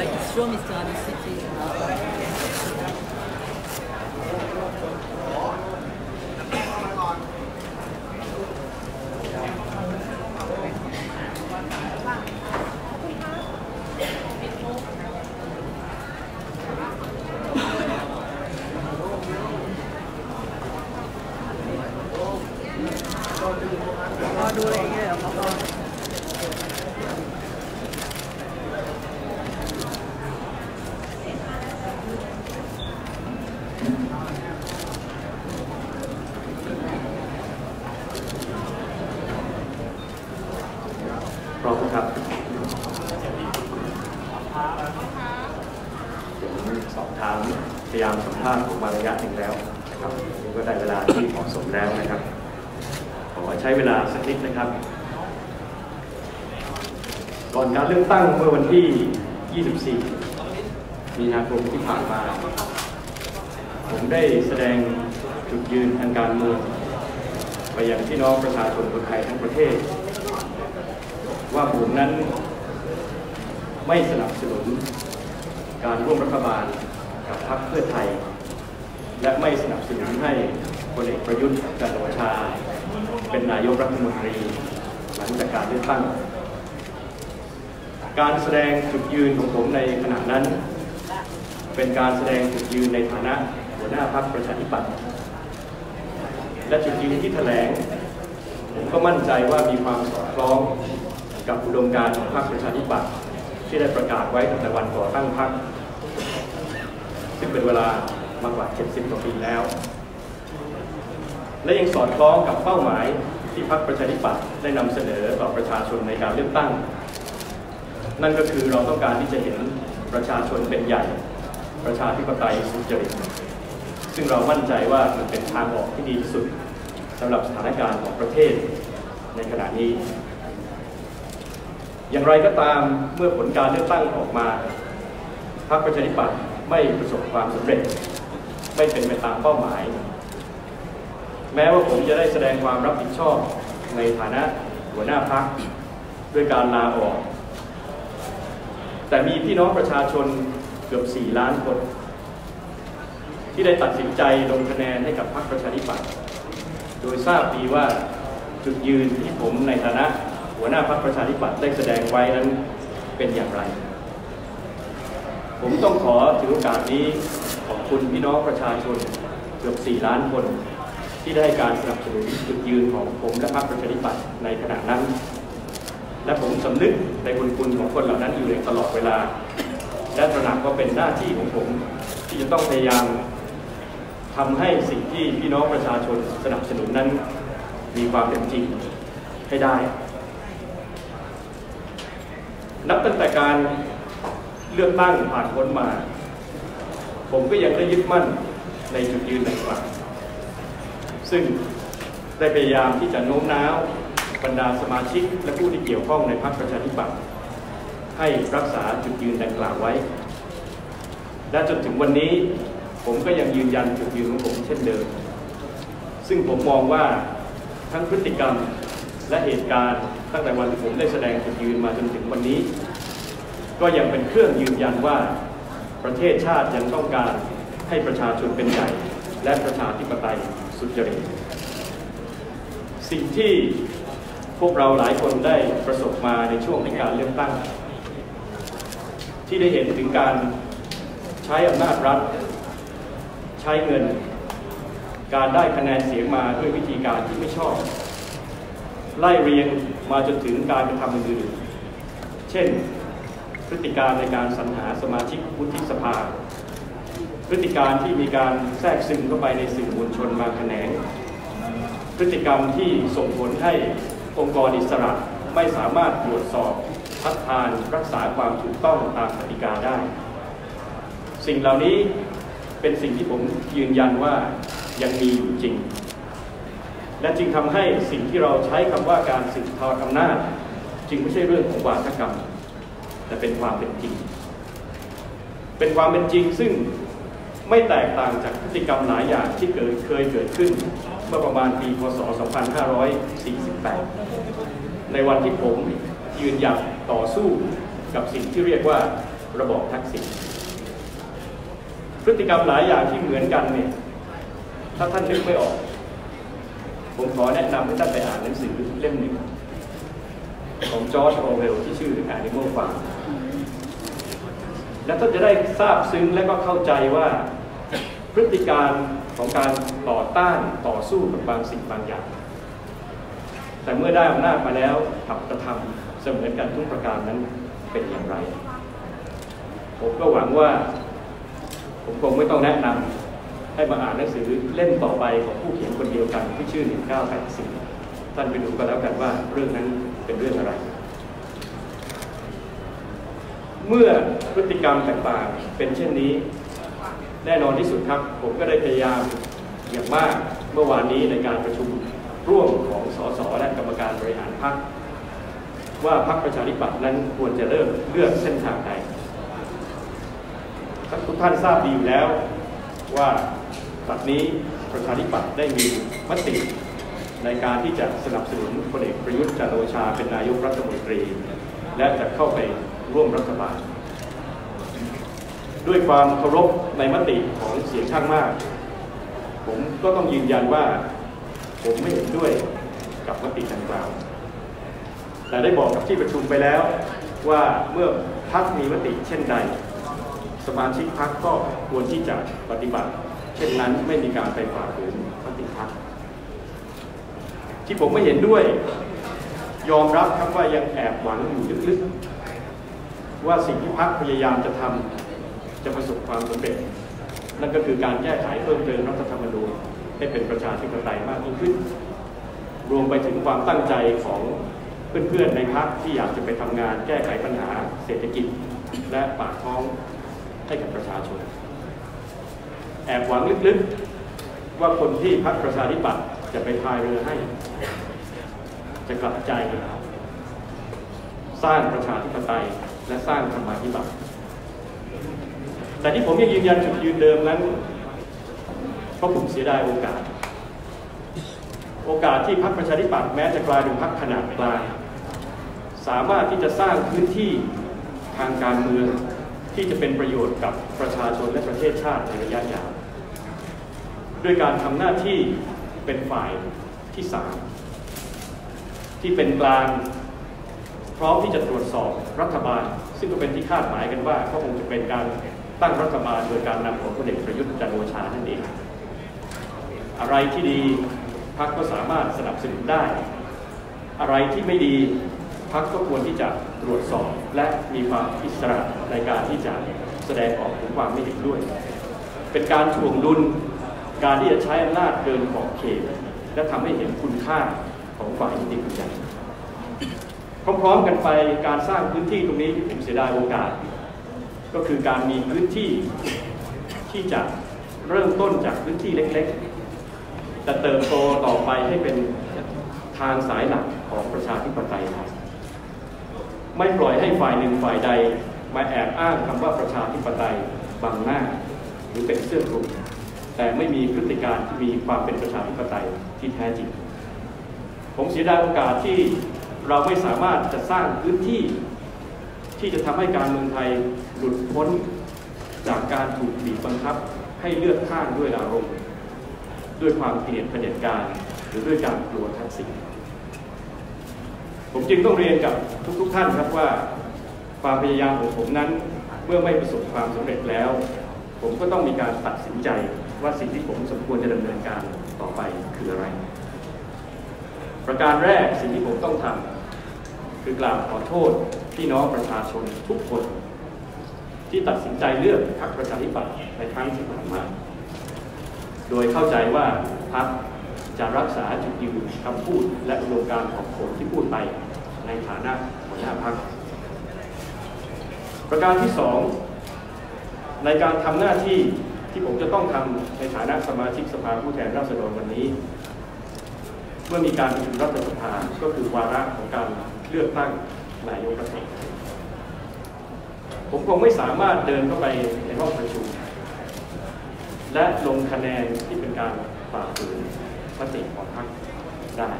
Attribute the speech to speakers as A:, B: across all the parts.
A: like show Mr. the city. รอดูอะไรอย่างเงี้ยเหรอครับ
B: พร้อมครับผมสอบถามพยายามสัมภาษณ์ผมมาระยะหนึ่ง แล้วนะครับก็ได้เวลาที่เหมาะสมแล้วนะครับขอใช้เวลาสักนิดนะครับ ก่อนการเลือกตั้งเมื่อวันที่ 24 มีนาคมที่ผ่านมา ผมได้แสดงจุดยืนทางการเมืองไปยังพี่น้องประชาชนคนไทยทั้งประเทศ ว่าผมนั้นไม่สนับสนุนการร่วมรัฐบาลกับพรรคเพื่อไทย และไม่สนับสนุนให้พลเอกประยุทธ์จันทร์โอชา เป็นนายกรัฐมนตรี หลังจากการเลือกตั้ง การแสดงจุดยืนของผมในขณะนั้น เป็นการแสดงจุดยืนในฐานะหัวหน้าพรรคประชาธิปัตย์และจุดยืนที่แถลงผมก็มั่นใจว่ามีความสอดคล้องกับอุดมการณ์ของพรรคประชาธิปัตย์ที่ได้ประกาศไว้ตั้งแต่วันก่อตั้งพรรคซึ่งเป็นเวลา มากกว่า 70 กว่าปีแล้ว และยังสอดคล้องกับเป้าหมายที่พรรคประชาธิปัตย์ได้นำเสนอต่อประชาชนในการเลือกตั้ง นั่นก็คือเราต้องการที่จะเห็นประชาชนเป็นใหญ่ ประชาธิปไตยสุจริตซึ่งเรามั่นใจว่ามันเป็นทางออกที่ดีที่สุดสำหรับสถานการณ์ของประเทศในขณะนี้ อย่างไรก็ตามเมื่อผลการเลือกตั้งออกมา พรรคประชาธิปัตย์ไม่ประสบความสำเร็จ ไม่เป็นไปตามเป้าหมาย แม้ว่าผมจะได้แสดงความรับผิดชอบในฐานะหัวหน้าพรรคด้วยการลาออก แต่มีพี่น้องประชาชนเกือบ 4 ล้านคน ที่ได้ตัดสินใจลงคะแนนให้กับพรรคประชาธิปัตย์โดยทราบดีว่าจุดยืนที่ผมในฐานะหัวหน้าพรรคประชาธิปัตย์ได้แสดงไว้นั้นเป็นอย่างไร ผมต้องขอถือโอกาสนี้ คุณพี่น้องประชาชนเกือบ 4 ล้านคน ที่ได้การสนับสนุนจุดยืนของผมและพรรคประชาธิปัตย์ในขณะนั้น และผมสำนึกในบุญคุณของคนเหล่านั้นอยู่ในตลอดเวลา และตระหนักว่าเป็นหน้าที่ของผม ที่จะต้องพยายามทำให้สิ่งที่พี่น้องประชาชนสนับสนุนนั้น มีความเป็นจริงให้ได้ นับตั้งแต่การเลือกตั้งผ่านพ้นมา ผมก็ยังได้ยึดมั่นในจุดยืนดังกล่าวซึ่งได้พยายามที่จะโน้มน้าวบรรดาสมาชิกและผู้ที่เกี่ยวข้องในพรรคประชาธิปัตย์ให้รักษาจุดยืนดังกล่าวไว้ และจนถึงวันนี้ผมก็ยังยืนยันจุดยืนของผมเช่นเดิม ซึ่งผมมองว่าทั้งพฤติกรรมและเหตุการณ์ตั้งแต่วันที่ผมได้แสดงจุดยืนมาจนถึงวันนี้ ก็ยังเป็นเครื่องยืนยันว่า ประเทศชาติยังต้องการให้ประชาชนเป็นใหญ่ และประชาธิปไตยสุจริตสิ่งที่พวกเราหลายคนได้ประสบมาในช่วงในการเลือกตั้ง ที่ได้เห็นถึงการใช้อำนาจรัฐ ใช้เงิน การได้คะแนนเสียงมาด้วยวิธีการที่ไม่ชอบ ไล่เรียงมาจนถึงการกระทำอื่นๆเช่น พฤติการในการสรรหาสมาชิกวุฒิสภา พฤติการที่มีการแทรกซึมเข้าไปในสื่อมวลชนบางแขนง พฤติกรรมที่ส่งผลให้องค์กรอิสระไม่สามารถตรวจสอบพัฒทานรักษาความถูกต้องตามกติกาได้ สิ่งเหล่านี้เป็นสิ่งที่ผมยืนยันว่ายังมีอยู่จริง และจึงทำให้สิ่งที่เราใช้คำว่าการสืบทอดอำนาจ จึงไม่ใช่เรื่องของวาทกรรม แต่เป็นความเป็นจริง เป็นความเป็นจริงซึ่งไม่แตกต่างจากพฤติกรรมหลายอย่างที่เกิดเคยเกิดขึ้นเมื่อประมาณปีพศ 2548 ในวันที่ผมยืนหยัดต่อสู้กับสิ่งที่เรียกว่าระบอบทักษิณพฤติกรรมหลายอย่างที่เหมือนกันเนี่ยถ้าท่านนึกไม่ออก ผมขอแนะนำให้ท่านไปอ่านหนังสือเล่มหนึ่งของจอร์จโอเวลที่ชื่อ Animal Farm และท่านจะได้ทราบซึ้งและก็เข้าใจว่าพฤติการของการต่อต้านต่อสู้กับบางสิ่งบางอย่าง แต่เมื่อได้อำนาจมาแล้วขับกระทำเสมือนกันทุกประการนั้นเป็นอย่างไร ผมก็หวังว่า ผมคงไม่ต้องแนะนำให้มาอ่านหนังสือเล่มต่อไปของผู้เขียนคนเดียวกันที่ชื่อ 1984 ท่านไปดูก็แล้วกันว่าเรื่องนั้นเป็นเรื่องอะไร เมื่อพฤติกรรมต่างๆ เป็นเช่นนี้ แน่นอนที่สุดครับ ผมก็ได้พยายามอย่างมากเมื่อวานนี้ในการประชุมร่วมของสสและกรรมการบริหารพรรคว่าพรรคประชาธิปัตย์นั้นควรจะเริ่มเลือกเส้นทางใดทุกท่านทราบดีอยู่แล้วว่าปัจนี้ประชาธิปัตย์ได้มีมติในการที่จะสนับสนุนพลเอกประยุทธ์จันโอชาเป็นนายกรัฐมนตรี และจะเข้าไป ร่วมรัฐบาล ด้วยความเคารพในมติของเสียงข้างมาก ผมก็ต้องยืนยันว่า ผมไม่เห็นด้วยกับมติดังกล่าว แต่ได้บอกกับที่ประชุมไปแล้วว่าเมื่อพักมีมติเช่นใด สมาชิกพักก็ควรที่จะปฏิบัติ เช่นนั้นไม่มีการไปฝ่าฝืนมติพักที่ผมไม่เห็นด้วย ยอมรับครับว่ายังแอบหวังอยู่ลึกๆ ว่าสิ่งที่พักพยายามจะทำจะประสบความสำเร็จ นั่นก็คือการแก้ไขเพิ่มเติมรัฐธรรมนูญให้เป็นประชาธิปไตยมากยิ่งขึ้น รวมไปถึงความตั้งใจของเพื่อนๆในพักที่อยากจะไปทำงาน แก้ไขปัญหาเศรษฐกิจ และปากท้องให้กับประชาชน แอบหวังลึกๆ ว่าคนที่พักประชาธิปัตย์จะไปพายเรือให้ จะกลับใจ สร้างประชาธิปไตย และสร้างธรรมาธิบัติแต่ที่ผมยังยืนยันจุดยืนเดิมนั้นเพราะผมเสียดายโอกาส โอกาสที่พรรคประชาธิปัตย์แม้จะกลายเป็นพรรคขนาดกลางสามารถที่จะสร้างพื้นที่ทางการเมืองที่จะเป็นประโยชน์กับประชาชนและประเทศชาติในระยะยาวด้วยการทำหน้าที่เป็นฝ่ายที่สามที่เป็นกลาง พร้อมที่จะตรวจสอบรัฐบาล ซึ่งก็เป็นที่คาดหมายกันว่าก็คงจะเป็นการตั้งรัฐบาลโดยการนำของพลเอกประยุทธ์จันทร์โอชานั่นเอง อะไรที่ดีพรรคก็สามารถสนับสนุนได้ อะไรที่ไม่ดีพรรคก็ควรที่จะตรวจสอบและมีความอิสระในการที่จะแสดงออกถึงความไม่เห็นด้วย เป็นการถ่วงดุลการที่จะใช้อำนาจเกินขอบเขต และทำให้เห็นคุณค่าของฝ่ายนิติบัญญัติ พร้อมๆกันไปการสร้างพื้นที่ตรงนี้ที่ผมเสียดายโอกาส ก็คือการมีพื้นที่ที่จะเริ่มต้นจากพื้นที่เล็กๆ แต่เติบโตต่อไปให้เป็นทางสายหลักของประชาธิปไตยไทยไม่ปล่อยให้ฝ่ายหนึ่งฝ่ายใดมาแอบอ้างคำว่าประชาธิปไตยบังหน้า หรือเป็นเสื้อคลุมแต่ไม่มีพฤติการที่มีความเป็นประชาธิปไตยที่แท้จริง ผมเสียดายโอกาสที่ เราไม่สามารถจะสร้างพื้นที่ที่จะทำให้การเมืองไทยหลุดพ้นจากการถูกบีบบังคับ ให้เลือกข้างด้วยอารมณ์ ด้วยความเกลียดเผด็จการ หรือด้วยการกลัวทักษิณผมจึงต้องเรียนกับทุกๆทท่านครับว่า ความพยายามของผมนั้นเมื่อไม่ประสบความสำเร็จแล้ว ผมก็ต้องมีการตัดสินใจว่าสิ่งที่ผมสมควรจะดำเนินการต่อไปคืออะไร ประการแรกสิ่งที่ผมต้องทำคือกล่าวขอโทษพี่น้องประชาชนทุกคน ที่ตัดสินใจเลือกพรรคประชาธิปัตย์ในครั้งที่ผ่านมา โดยเข้าใจว่าพรรคจะรักษาจุดยืนคำพูดและอุดมการของผมที่พูดไปในฐานะหัวหน้าพรรคประการที่สองในการทำหน้าที่ที่ผมจะต้องทำในฐานะสมาชิกสภาผู้แทนราษฎรวันนี้ เมื่อมีการประชุมรัฐสภาก็คือวาระของการเลือกตั้งนายกรัฐมนตรีผมคงไม่สามารถเดินเข้าไปในห้องประชุม และลงคะแนนที่เป็นการฝ่าฝืนมติของพรรคได้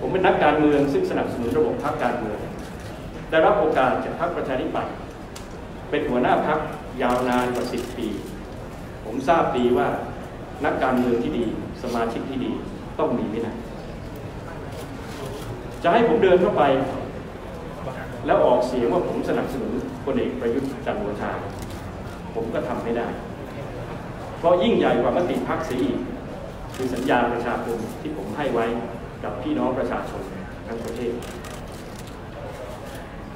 B: ผมเป็นนักการเมืองซึ่งสนับสนุนระบบพรรคการเมืองได้รับโอกาสจากพรรคประชาธิปัตย์เป็นหัวหน้าพักยาวนานกว่า 10 ปี ผมทราบดีว่านักการเมืองที่ดี สมาชิกที่ดี ต้องมีวินัยจะให้ผมเดินเข้าไป แล้วออกเสียงว่าผมสนับสนุนพลเอกประยุทธ์จันทร์โอชา ผมก็ทำไม่ได้ เพราะยิ่งใหญ่กว่ามติพักเสียอีกคือสัญญาประชาคมที่ผมให้ไว้กับพี่น้องประชาชนทั้งประเทศ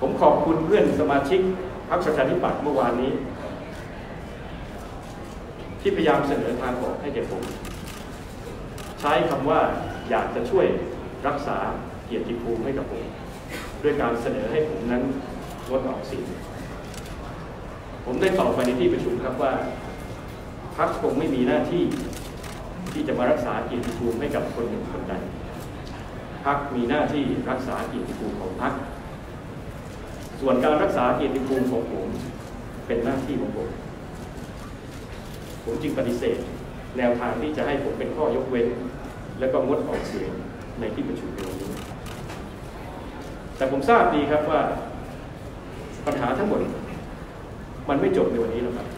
B: ผมขอบคุณเพื่อนสมาชิกพรรคประชาธิปัตย์เมื่อวานนี้ ที่พยายามเสนอทางออกให้แก่ผม ใช้คำว่าอยากจะช่วยรักษาเกียรติภูมิให้กับผม ด้วยการเสนอให้ผมนั้นงดออกเสียงผมได้ตอบไปในที่ประชุมครับว่าพรรคคงไม่มีหน้าที่ที่จะมารักษาเกียรติภูมิให้กับคนหนึ่งคนใดพรรคมีหน้าที่รักษาเกียรติภูมิของพรรคส่วนการรักษาเกียรติภูมิของผมเป็นหน้าที่ของผม ผมจึงปฏิเสธ แนวทางที่จะให้ผมเป็นข้อยกเว้น และก็งดออกเสียงในที่ประชุมในวันนี้ แต่ผมทราบดีครับว่าปัญหาทั้งหมด มันไม่จบในวันนี้หรอกครับ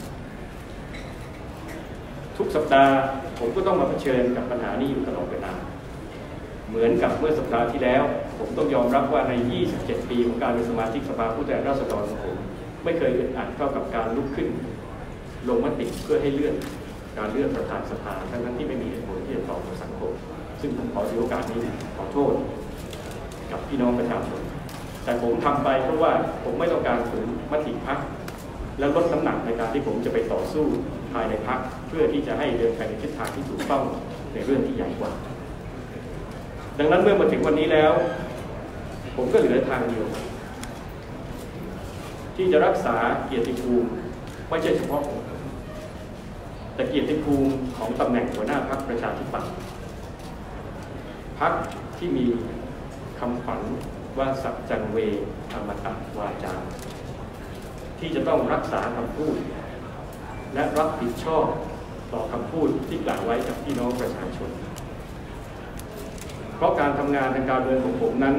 B: ทุกสัปดาห์ผมก็ต้องมาเผชิญกับปัญหานี้อยู่ตลอดเวลา เหมือนกับเมื่อสัปดาห์ที่แล้ว ผมต้องยอมรับว่าใน 27 ปีของการเป็นสมาชิกสภาผู้แทนราษฎรของผมไม่เคยอึดอัดเท่ากับการลุกขึ้น ลงมติเพื่อให้เลื่อนการเลื่อนประธานสภาทั้งนั้นที่ไม่มีเหตุผลที่จะตอบต่อสังคม ซึ่งผมขอถือโอกาสนี้ขอโทษ กับพี่น้องประชาชน แต่ผมทำไปเพราะว่าผมไม่ต้องการฝืนมติพักและลดน้ำหนักในการที่ผมจะไปต่อสู้ภายในพักเพื่อที่จะให้เดินไปในทิศทางที่ถูกต้องในเรื่องที่ใหญ่กว่า ดังนั้นเมื่อมาถึงวันนี้แล้ว ผมก็เหลือทางเดียว ที่จะรักษาเกียรติภูมิไม่ใช่เฉพาะผมแต่เกียรติภูมิของตำแหน่งหัวหน้าพักประชาธิปัตย์ พักที่มีคำขวัญว่าสัจจังเวอมตะวาจา ที่จะต้องรักษาคำพูด และรับผิดชอบต่อคำพูดที่กล่าวไว้กับพี่น้องประชาชน เพราะการทำงานทางการเมืองของผมนั้น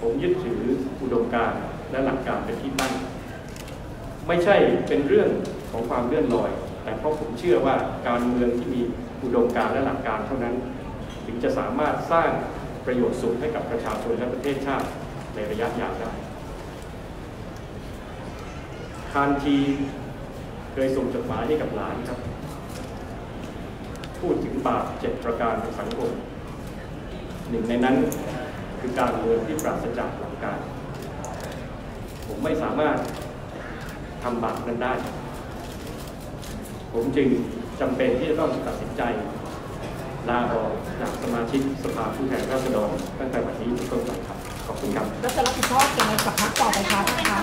B: ผมยึดถืออุดมการณ์และหลักการเป็นที่ตั้ง ไม่ใช่เป็นเรื่องของความเลื่อนลอย แต่เพราะผมเชื่อว่าการเมืองที่มีอุดมการณ์และหลักการเท่านั้น ถึงจะสามารถสร้างประโยชน์สุขให้กับประชาชนและประเทศชาติในระยะยาวได้คานทีเคยส่งจดหมายให้กับหลานครับ พูดถึงบาปเจ็ดประการของสังคม หนึ่งในนั้นคือการเมืองที่ปราศจากหลักการ ผมไม่สามารถทำบาปนั้นได้ ผมจึงจำเป็นที่จะต้องตัดสินใจ ลาออกจากสมาชิกสภาผู้แทนราษฎรตั้งแต่วันนี้เป็นต้นไปครับ ขอบคุณครับ
C: แล้วจะรับผิดชอบยังไงกับพักต่อไปครับนะ
D: คะ